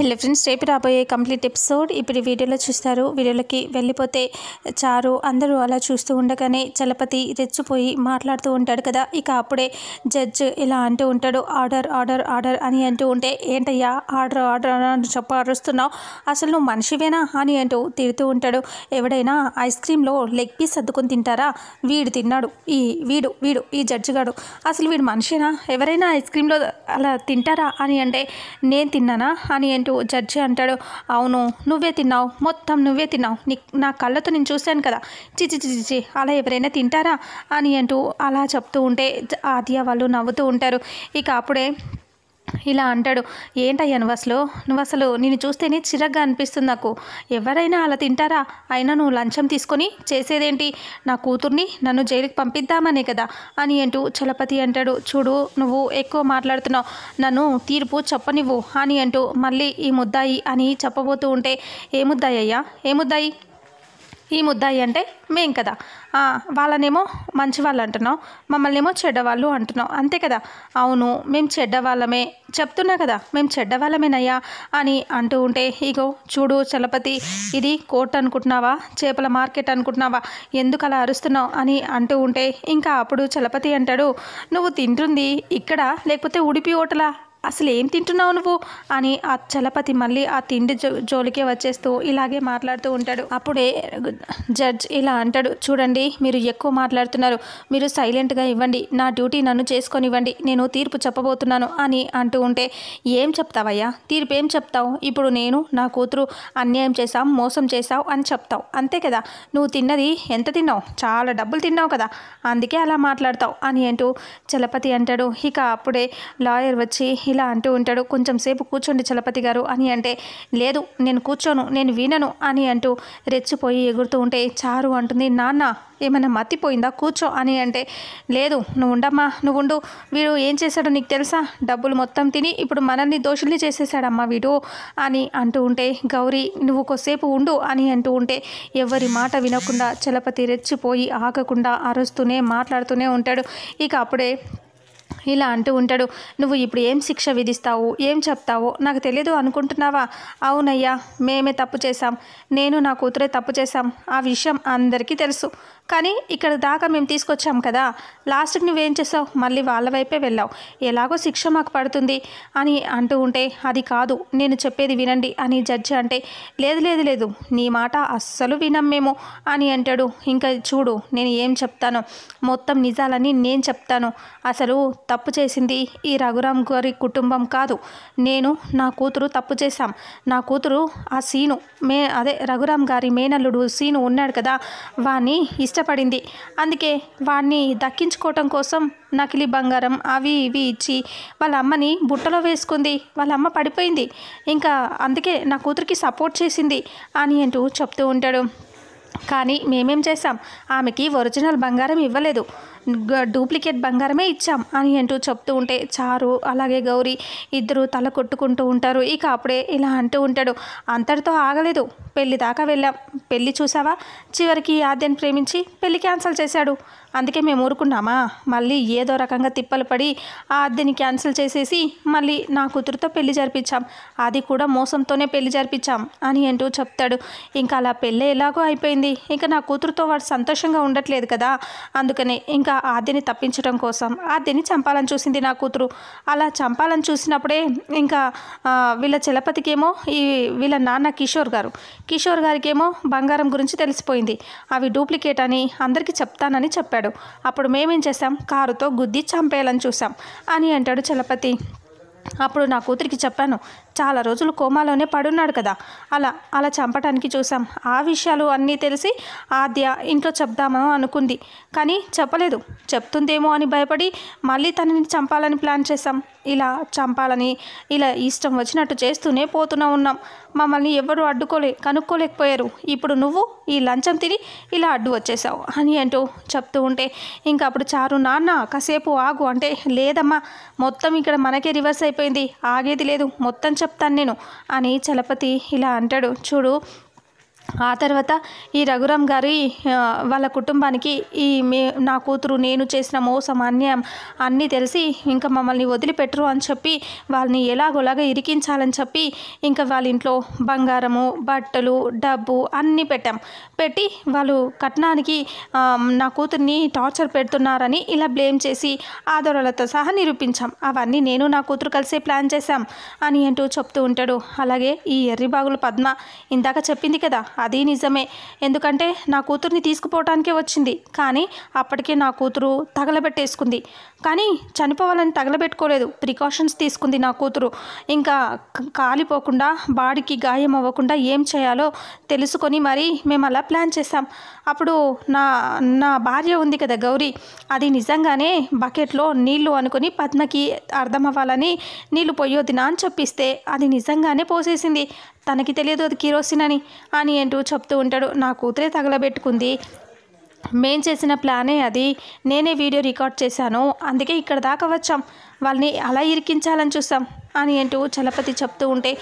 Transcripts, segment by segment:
Hello friends రేపు రాబోయే complete episode ఇప్పుడు వీడియోలో చూస్తారు. వీడియోలోకి వెళ్ళిపోతే చారు అందరూ అలా చూస్తూ ఉండగానే చలపతి రెచ్చిపోయి మాట్లాడుతూ ఉంటాడు కదా. ఇక అప్పుడే జడ్జ్ ఇలా అంటూ ఉంటాడు ఆర్డర్ ఆర్డర్ ఆర్డర్ అని అంటూ ఉంటే ఏంటయ్యా ఆర్డర్ ఆర్డర్ అని చెప్ప అరుస్తున్నావు. అసలు నువ్వు మనిషివేనా అని అంటూ తిడుతూ ఉంటాడు. ఎవడైనా ఐస్ క్రీమ్లో లెగ్ పీస్ అద్దుకొని తింటారా? వీడు తిన్నాడు. ఈ వీడు వీడు ఈ జడ్జి గాడు. అసలు వీడు మనిషేనా? ఎవరైనా ఐస్ క్రీమ్లో అలా తింటారా? అని అంటే నేను తిన్నానా? అని అంటూ జడ్జి అంటాడు అవును నువ్వే తిన్నావు మొత్తం నువ్వే తిన్నావు. నీ నా కళ్ళతో నేను చూశాను కదా. చిచి చిచి చి అలా ఎవరైనా తింటారా? అని అంటూ అలా చెప్తూ ఉంటే ఆదియా ఆద్య వాళ్ళు నవ్వుతూ ఉంటారు. ఇక అప్పుడే ఇలా అంటాడు ఏంటయ్యా నువ్వు అసలు? నువ్వు అసలు నేను చూస్తేనే చిరగ్గా అనిపిస్తుంది నాకు. ఎవరైనా అలా తింటారా? అయినా నువ్వు లంచం తీసుకొని చేసేదేంటి? నా కూతుర్ని నన్ను జైలుకి పంపిద్దామనే కదా అని అంటూ చలపతి అంటాడు చూడు నువ్వు ఎక్కువ మాట్లాడుతున్నావు. నన్ను తీర్పు చెప్పనివ్వు అని అంటూ మళ్ళీ ఈ ముద్దాయి అని చెప్పబోతూ ఉంటే ఏ ముద్దాయి అయ్యా? ఏ ముద్దాయి? ఈ ముద్దాయి అంటే మేం కదా. వాళ్ళనేమో మంచి వాళ్ళు అంటున్నావు మమ్మల్ని ఏమో చెడ్డవాళ్ళు అంటున్నావు. అంతే కదా. అవును మేము చెడ్డవాళ్ళమే. చెప్తున్నా కదా మేము చెడ్డవాళ్ళమేనయ్యా అని అంటూ ఉంటే ఇగో చూడు చలపతి ఇది కోర్ట్ అనుకుంటున్నావా చేపల మార్కెట్ అనుకుంటున్నావా ఎందుకు అలా అరుస్తున్నావు అని అంటూ ఉంటే ఇంకా అప్పుడు చలపతి అంటాడు నువ్వు తింటుంది ఇక్కడ లేకపోతే ఉడిపి ఓటలా? అసలు ఏం తింటున్నావు నువ్వు? అని ఆ చలపతి మళ్ళీ ఆ తిండి జో జోలికే వచ్చేస్తూ ఇలాగే మాట్లాడుతూ ఉంటాడు. అప్పుడే జడ్జ్ ఇలా అంటాడు చూడండి మీరు ఎక్కువ మాట్లాడుతున్నారు. మీరు సైలెంట్గా ఇవ్వండి. నా డ్యూటీ నన్ను చేసుకొనివ్వండి. నేను తీర్పు చెప్పబోతున్నాను అని అంటూ ఉంటే ఏం చెప్తావయ్యా? తీర్పు ఏం చెప్తావు? ఇప్పుడు నేను నా కూతురు అన్యాయం చేశాం మోసం చేశావు అని చెప్తావు. అంతే కదా? నువ్వు తిన్నది ఎంత తిన్నావు? చాలా డబ్బులు తిన్నావు కదా? అందుకే అలా మాట్లాడతావు అని అంటూ చలపతి అంటాడు. ఇక అప్పుడే లాయర్ వచ్చి ఇలా అంటూ ఉంటాడు. కొంచెం సేపు కూర్చోండి చలపతి గారు అని అంటే లేదు నేను కూర్చోను నేను వినను అని అంటూ రెచ్చిపోయి ఎగురుతూ ఉంటే చారు అంటుంది. నాన్న ఏమైనా మత్తిపోయిందా కూర్చో అని అంటే లేదు నువ్వు ఉండమ్మా నువ్వు ఉండు. వీడు ఏం చేశాడో నీకు తెలుసా? డబ్బులు మొత్తం తిని ఇప్పుడు మనల్ని దోషుల్ని చేసేసాడమ్మా వీడు అని అంటూ ఉంటే గౌరీ నువ్వు కొద్దిసేపు ఉండు అని అంటూ ఉంటే ఎవరి మాట వినకుండా చలపతి రెచ్చిపోయి ఆగకుండా అరుస్తూనే మాట్లాడుతూనే ఉంటాడు. ఇక అప్పుడే ఇలా అంటూ ఉంటాడు. నువ్వు ఇప్పుడు ఏం శిక్ష విధిస్తావు? ఏం చెప్తావు? నాకు తెలియదు అనుకుంటున్నావా? అవునయ్యా మేమే తప్పు చేశాం. నేను నా కూతురే తప్పు చేశాం. ఆ విషయం అందరికీ తెలుసు. కానీ ఇక్కడ దాకా మేము తీసుకొచ్చాం కదా. లాస్ట్కి నువ్వేం చేసావు? మళ్ళీ వాళ్ళ వైపే వెళ్ళావు. ఎలాగో శిక్ష మాకు పడుతుంది అని అంటూ ఉంటే అది కాదు. నేను చెప్పేది వినండి అని జడ్జి అంటే లేదు లేదు లేదు. నీ మాట అస్సలు వినం మేము అని అంటాడు. ఇంకా చూడు నేను ఏం చెప్తాను? మొత్తం నిజాలని నేను చెప్తాను. అసలు తప్పు చేసింది ఈ రఘురామ్ గారి కుటుంబం కాదు. నేను నా కూతురు తప్పు చేశాం. నా కూతురు ఆ సీను మే అదే రఘురామ్ గారి మేనల్లుడు సీను ఉన్నాడు కదా వాణ్ణి ఇష్టపడింది. అందుకే వాణ్ణి దక్కించుకోవటం కోసం నకిలీ బంగారం అవి ఇవి ఇచ్చి వాళ్ళ అమ్మని బుట్టలో వేసుకుంది. వాళ్ళ అమ్మ పడిపోయింది. ఇంకా అందుకే నా కూతురికి సపోర్ట్ చేసింది అని అంటూ చెప్తూ ఉంటాడు. కానీ మేమేం చేశాం? ఆమెకి ఒరిజినల్ బంగారం ఇవ్వలేదు. డూప్లికేట్ బంగారమే ఇచ్చాం అని అంటూ చెప్తూ ఉంటే చారు అలాగే గౌరీ ఇద్దరు తల కొట్టుకుంటూ ఉంటారు. ఇక అప్పుడే ఇలా అంటూ ఉంటాడు. అంతటితో ఆగలేదు. పెళ్ళి దాకా వెళ్ళాం. పెళ్ళి చూసావా చివరికి ఆద్యను ప్రేమించి పెళ్ళి క్యాన్సిల్ చేశాడు. అందుకే మేము ఊరుకున్నామా? మళ్ళీ ఏదో రకంగా తిప్పలు పడి ఆ అద్దెని క్యాన్సిల్ చేసేసి మళ్ళీ నా కూతురుతో పెళ్ళి జరిపించాం. అది కూడా మోసంతోనే పెళ్ళి జరిపించాం అని అంటూ చెప్తాడు. ఇంకా అలా పెళ్ళి ఎలాగో అయిపోయింది. ఇంకా నా కూతురుతో వాడు సంతోషంగా ఉండట్లేదు కదా. అందుకనే ఇంకా ఆద్యని తప్పించడం కోసం ఆద్యని చంపాలని చూసింది నా కూతురు. అలా చంపాలని చూసినప్పుడే ఇంకా వీళ్ళ చలపతికేమో ఈ వీళ్ళ నాన్న కిషోర్ గారు. కిషోర్ గారికేమో బంగారం గురించి తెలిసిపోయింది. అవి డూప్లికేట్ అని అందరికీ చెప్తానని చెప్పాడు. అప్పుడు మేమేం చేసాం కారుతో గుద్ది చంపేయాలని చూసాం అని అంటాడు చలపతి. అప్పుడు నా కూతురికి చెప్పాను చాలా రోజులు కోమాలోనే పడున్నాడు కదా. అలా అలా చంపటానికి చూసాం ఆ విషయాలు అన్నీ తెలిసి ఆద్య ఇంట్లో చెప్దామో అనుకుంది. కానీ చెప్పలేదు. చెప్తుందేమో అని భయపడి మళ్ళీ తనని చంపాలని ప్లాన్ చేశాం. ఇలా చంపాలని ఇలా ఇష్టం వచ్చినట్టు చేస్తూనే పోతూనే ఉన్నాం. మమ్మల్ని ఎవరు అడ్డుకోలే కనుక్కోలేకపోయారు. ఇప్పుడు నువ్వు ఈ లంచం తిని ఇలా అడ్డు వచ్చేసావు అని అంటూ చెప్తూ ఉంటే ఇంకా అప్పుడు చారు నాన్న కాసేపు ఆగు. అంటే లేదమ్మా మొత్తం ఇక్కడ మనకే రివర్స్ అయిపోయింది. ఆగేది లేదు. మొత్తం చెప్తాను నేను. అని చలపతి ఇలా అంటాడు. చూడు ఆ తర్వాత ఈ రఘురామ్ గారి వాళ్ళ కుటుంబానికి ఈ మే నా కూతురు నేను చేసిన మోసం అన్యాయం అన్నీ తెలిసి ఇంకా మమ్మల్ని వదిలిపెట్టరు అని చెప్పి వాళ్ళని ఎలాగోలాగా ఇరికించాలని చెప్పి ఇంకా వాళ్ళ ఇంట్లో బంగారము బట్టలు డబ్బు అన్నీ పెట్టాం. పెట్టి వాళ్ళు కట్నానికి నా కూతుర్ని టార్చర్ పెడుతున్నారని ఇలా బ్లేమ్ చేసి ఆధారాలతో సహా నిరూపించాం. అవన్నీ నేను నా కూతురు కలిసే ప్లాన్ చేశాం అని అంటూ చెప్తూ ఉంటాడు. అలాగే ఈ ఎర్రిబాగుల పద్మ ఇందాక చెప్పింది కదా అది నిజమే. ఎందుకంటే నా కూతుర్ని తీసుకుపోవటానికే వచ్చింది. కానీ అప్పటికే నా కూతురు తగలబెట్టేసుకుంది. కానీ చనిపోవాలని తగలబెట్టుకోలేదు. ప్రికాషన్స్ తీసుకుంది నా కూతురు. ఇంకా కాలిపోకుండా బాడీకి గాయం అవ్వకుండా ఏం చేయాలో తెలుసుకొని మరి మేము అలా ప్లాన్ చేసాం అప్పుడు నా నా భార్య ఉంది కదా గౌరీ. అది నిజంగానే బకెట్లో నీళ్ళు అనుకుని పద్మకి అర్థం అవ్వాలని నీళ్ళు పొయ్యొద్దునా అని చెప్పిస్తే అది నిజంగానే పోసేసింది. తనకి తెలియదు అది కిరోసిన్ అని. అని అంటూ చెప్తూ ఉంటాడు. నా కూతురే తగలబెట్టుకుంది. మేం చేసిన ప్లానే అది. నేనే వీడియో రికార్డ్ చేశాను. అందుకే ఇక్కడ దాకా వచ్చాం. వాళ్ళని అలా ఇరికించాలని చూసాం. అని అంటూ చలపతి చెప్తూ ఉంటే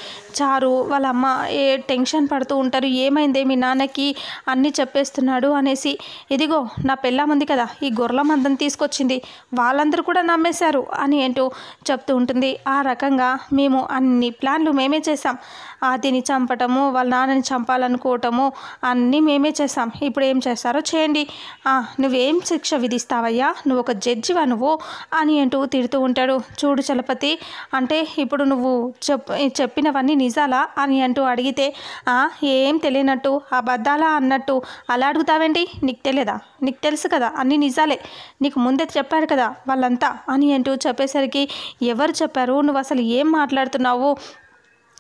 చారు వాళ్ళ అమ్మ ఏ టెన్షన్ పడుతూ ఉంటారు. ఏమైందే? మీ నాన్నకి అన్నీ చెప్పేస్తున్నాడు అనేసి ఇదిగో నా పెళ్ళాం ఉంది కదా ఈ గొర్రెల మందం తీసుకొచ్చింది. వాళ్ళందరూ కూడా నమ్మేశారు అని అంటూ చెప్తూ ఉంటుంది. ఆ రకంగా మేము అన్ని ప్లాన్లు మేమే చేసాం ఆదిని చంపటము వాళ్ళ నాన్నని చంపాలనుకోవటము అన్నీ మేమే చేసాం ఇప్పుడు ఏం చేస్తారో చేయండి. నువ్వేం శిక్ష విధిస్తావయ్యా? నువ్వు ఒక జడ్జివా నువ్వు? అని అంటూ తిడుతూ ఉంటాడు. చూడు చలపతి అంటే ఇప్పుడు నువ్వు చెప్ చెప్పినవన్నీ నిజాలా? అని అంటూ అడిగితే ఏం తెలియనట్టు అబద్ధాలా అన్నట్టు అలా అడుగుతావేంటి? నీకు తెలియదా నీకు తెలుసు కదా అన్నీ నిజాలే. నీకు ముందే చెప్పారు కదా వాళ్ళంతా అని అంటూ చెప్పేసరికి ఎవరు చెప్పారు? నువ్వు అసలు ఏం మాట్లాడుతున్నావు?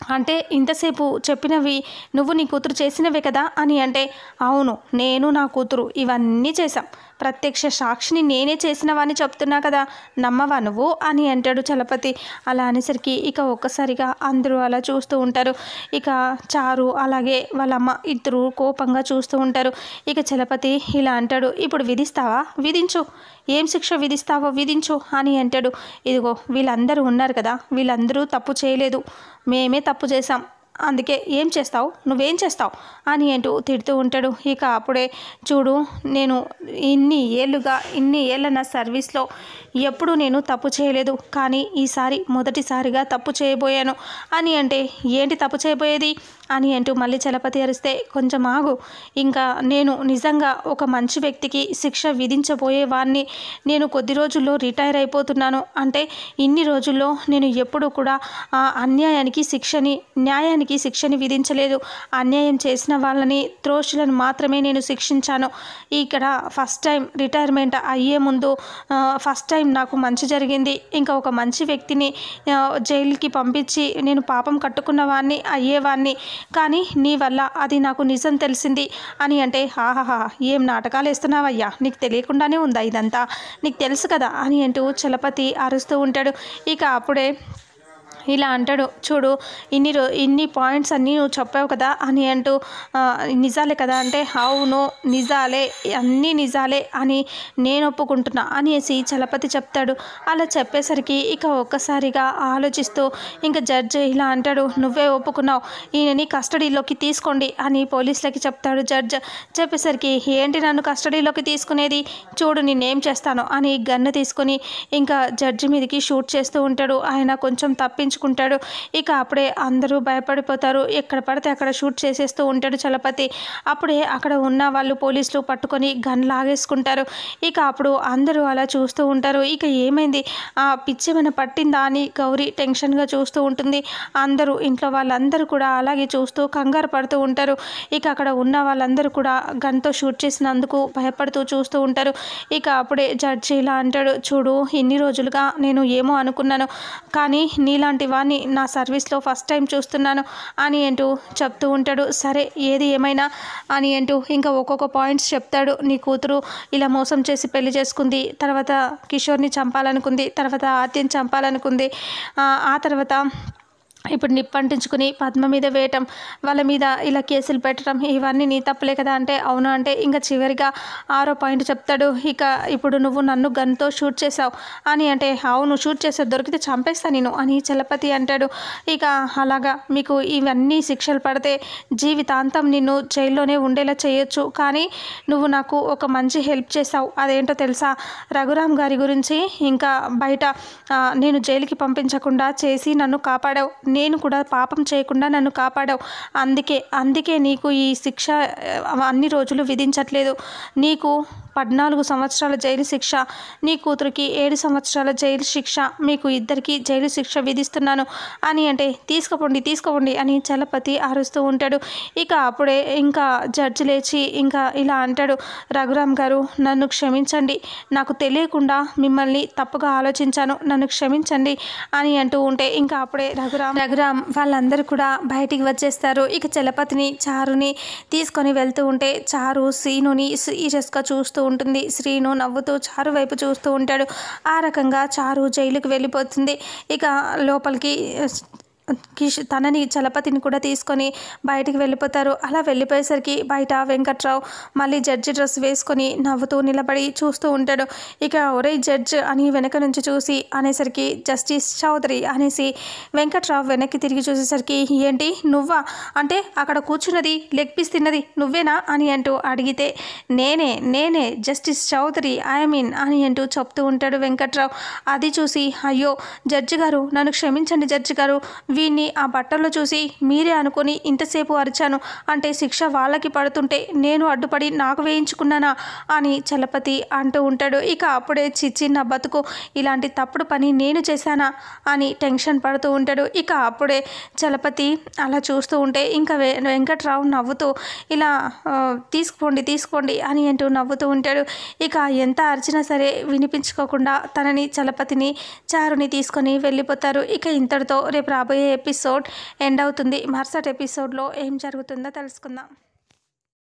అంటే ఇంతసేపు చెప్పినవి నువ్వు నీ కూతురు చేసినవే కదా అని అంటే అవును నేను నా కూతురు ఇవన్నీ చేశాం. ప్రత్యక్ష సాక్షిని నేనే చేసినవని చెప్తున్నా కదా నమ్మవా నువ్వు? అని అంటాడు చలపతి. అలా అనేసరికి ఇక ఒక్కసారిగా అందరూ అలా చూస్తూ ఉంటారు. ఇక చారు అలాగే వాళ్ళమ్మ ఇద్దరు కోపంగా చూస్తూ ఉంటారు. ఇక చలపతి ఇలా అంటాడు ఇప్పుడు విధిస్తావా? విధించు. ఏం శిక్ష విధిస్తావో విధించు అని అంటాడు. ఇదిగో వీళ్ళందరూ ఉన్నారు కదా వీళ్ళందరూ తప్పు చేయలేదు. మేమే తప్పు చేశాం. అందుకే ఏం చేస్తావు? నువ్వేం చేస్తావు? అని అంటూ తిడుతూ ఉంటాడు. ఇక అప్పుడే చూడు నేను ఇన్ని ఏళ్ళుగా ఇన్ని ఏళ్ళ నా సర్వీస్లో ఎప్పుడూ నేను తప్పు చేయలేదు. కానీ ఈసారి మొదటిసారిగా తప్పు చేయబోయాను. అని అంటే ఏంటి తప్పు చేయబోయేది? అని అంటూ మళ్ళీ చలపతి అరిస్తే కొంచెం ఆగు. ఇంకా నేను నిజంగా ఒక మంచి వ్యక్తికి శిక్ష విధించబోయేవాడిని నేను కొద్ది రోజుల్లో రిటైర్ అయిపోతున్నాను. అంటే ఇన్ని రోజుల్లో నేను ఎప్పుడూ కూడా ఆ అన్యాయానికి శిక్షని న్యాయానికి శిక్షని విధించలేదు. అన్యాయం చేసిన వాళ్ళని త్రోషులను మాత్రమే నేను శిక్షించాను. ఇక్కడ ఫస్ట్ టైం రిటైర్మెంట్ అయ్యే ముందు ఫస్ట్ టైం నాకు మంచి జరిగింది. ఇంకా ఒక మంచి వ్యక్తిని జైలుకి పంపించి నేను పాపం కట్టుకున్నవాడిని అయ్యేవాడిని కానీ నీ వల్ల అది నాకు నిజం తెలిసింది అని అంటే ఆహాహా ఏం నాటకాలు వేస్తున్నావయ్యా? నీకు తెలియకుండానే ఉందా ఇదంతా? నీకు తెలుసు కదా అని అంటూ చలపతి అరుస్తూ ఉంటాడు. ఇక అప్పుడే ఇలా అంటాడు చూడు ఇన్ని రో ఇన్ని పాయింట్స్ అన్నీ నువ్వు చెప్పావు కదా అని అంటూ నిజాలే కదా అంటే అవును నిజాలే అన్నీ నిజాలే అని నేను ఒప్పుకుంటున్నా అనేసి చలపతి చెప్తాడు. అలా చెప్పేసరికి ఇక ఒక్కసారిగా ఆలోచిస్తూ ఇంకా జడ్జి ఇలా అంటాడు నువ్వే ఒప్పుకున్నావు ఈయనని కస్టడీలోకి తీసుకోండి అని పోలీసులకి చెప్తాడు జడ్జ్. చెప్పేసరికి ఏంటి నన్ను కస్టడీలోకి తీసుకునేది? చూడు నేనేం చేస్తాను అని గన్ను తీసుకొని ఇంకా జడ్జి మీదకి షూట్ చేస్తూ ఉంటాడు. ఆయన కొంచెం తప్పించు తప్పించుకుంటాడు. ఇక అప్పుడే అందరూ భయపడిపోతారు. ఎక్కడ పడితే అక్కడ షూట్ చేసేస్తూ ఉంటాడు చలపతి. అప్పుడే అక్కడ ఉన్న వాళ్ళు పోలీసులు పట్టుకొని గన్ లాగేసుకుంటారు. ఇక అప్పుడు అందరూ అలా చూస్తూ ఉంటారు. ఇక ఏమైంది? ఆ పిచ్చేమైనా పట్టిందా అని గౌరీ టెన్షన్గా చూస్తూ ఉంటుంది. అందరూ ఇంట్లో వాళ్ళందరూ కూడా అలాగే చూస్తూ కంగారు పడుతూ ఉంటారు. ఇక అక్కడ ఉన్న వాళ్ళందరూ కూడా గన్తో షూట్ చేసినందుకు భయపడుతూ చూస్తూ ఉంటారు. ఇక అప్పుడే జడ్జి ఇలా అంటాడు. చూడు ఇన్ని రోజులుగా నేను ఏమో అనుకున్నాను. కానీ నీలాంటి వాడిని నా సర్వీస్లో ఫస్ట్ టైం చూస్తున్నాను అని అంటూ చెప్తూ ఉంటాడు. సరే ఏది ఏమైనా అని అంటూ ఇంకా ఒక్కొక్క పాయింట్స్ చెప్తాడు. నీ కూతురు ఇలా మోసం చేసి పెళ్ళి చేసుకుంది తర్వాత కిషోర్ని చంపాలనుకుంది తర్వాత ఆద్యం చంపాలనుకుంది ఆ తర్వాత ఇప్పుడు నిప్పంటించుకుని పద్మ మీద వేయటం వాళ్ళ మీద ఇలా కేసులు పెట్టడం ఇవన్నీ నీ తప్పులే కదా అంటే అవును అంటే ఇంకా చివరిగా ఆరో పాయింట్ చెప్తాడు ఇక ఇప్పుడు నువ్వు నన్ను గన్తో షూట్ చేసావు అని అంటే అవును షూట్ చేసావు దొరికితే చంపేస్తా నేను అని చలపతి అంటాడు. ఇక అలాగా మీకు ఇవన్నీ శిక్షలు పడితే జీవితాంతం నిన్ను జైల్లోనే ఉండేలా చేయొచ్చు కానీ నువ్వు నాకు ఒక మంచి హెల్ప్ చేసావు అదేంటో తెలుసా? రఘురామ్ గారి గురించి ఇంకా బయట నేను జైలుకి పంపించకుండా చేసి నన్ను కాపాడావు. నేను కూడా పాపం చేయకుండా నన్ను కాపాడావు. అందుకే అందుకే నీకు ఈ శిక్ష అన్ని రోజులు విధించట్లేదు. నీకు పద్నాలుగు సంవత్సరాల జైలు శిక్ష నీ కూతురికి ఏడు సంవత్సరాల జైలు శిక్ష మీకు ఇద్దరికి జైలు శిక్ష విధిస్తున్నాను అని అంటే తీసుకోపోండి తీసుకోపోండి అని చలపతి అరుస్తూ ఉంటాడు. ఇక అప్పుడే ఇంకా జడ్జి లేచి ఇంకా ఇలా అంటాడు. రఘురామ్ గారు నన్ను క్షమించండి. నాకు తెలియకుండా మిమ్మల్ని తప్పుగా ఆలోచించాను. నన్ను క్షమించండి అని అంటూ ఉంటే ఇంకా అప్పుడే రఘురామ్ రఘురామ్ వాళ్ళందరూ కూడా బయటికి వచ్చేస్తారు. ఇక చలపతిని చారుని తీసుకొని వెళ్తూ ఉంటే చారు శ్రీనుని సీరియస్గా చూస్తూ ఉంటుంది. శ్రీను నవ్వుతూ చారు వైపు చూస్తూ ఉంటాడు. ఆ రకంగా చారు జైలుకి వెళ్ళిపోతుంది. ఇక లోపలికి కిష్ తనని చలపతిని కూడా తీసుకొని బయటికి వెళ్ళిపోతారు. అలా వెళ్ళిపోయేసరికి బయట వెంకట్రావు మళ్ళీ జడ్జి డ్రెస్ వేసుకొని నవ్వుతూ నిలబడి చూస్తూ ఉంటాడు. ఇక ఒరే జడ్జ్ అని వెనక నుంచి చూసి అనేసరికి జస్టిస్ చౌదరి అనేసి వెంకట్రావు వెనక్కి తిరిగి చూసేసరికి ఏంటి నువ్వా? అంటే అక్కడ కూర్చున్నది లెగ్ పీస్ తిన్నది నువ్వేనా అని అంటూ అడిగితే నేనే నేనే జస్టిస్ చౌదరి ఐ మీన్ అని అంటూ చెప్తూ ఉంటాడు వెంకట్రావు. అది చూసి అయ్యో జడ్జి గారు నన్ను క్షమించండి జడ్జి గారు వీన్ని ఆ బట్టలు చూసి మీరే అనుకొని ఇంతసేపు అరిచాను. అంటే శిక్ష వాళ్ళకి పడుతుంటే నేను అడ్డుపడి నాకు వేయించుకున్నానా? అని చలపతి అంటూ ఉంటాడు. ఇక అప్పుడే చిచ్చి నా బతుకు ఇలాంటి తప్పుడు పని నేను చేశానా? అని టెన్షన్ పడుతూ ఉంటాడు. ఇక అప్పుడే చలపతి అలా చూస్తూ ఉంటే ఇంకా వెంకట్రావు నవ్వుతూ ఇలా తీసుకోండి తీసుకోండి అని అంటూ నవ్వుతూ ఉంటాడు. ఇక ఎంత అరిచినా సరే వినిపించుకోకుండా తనని చలపతిని చారుని తీసుకొని వెళ్ళిపోతారు. ఇక ఇంతటితో రేపు రాబోయే ఎపిసోడ్ ఎండ్ అవుతుంది. మరుసటి ఎపిసోడ్లో ఏం జరుగుతుందో తెలుసుకుందాం.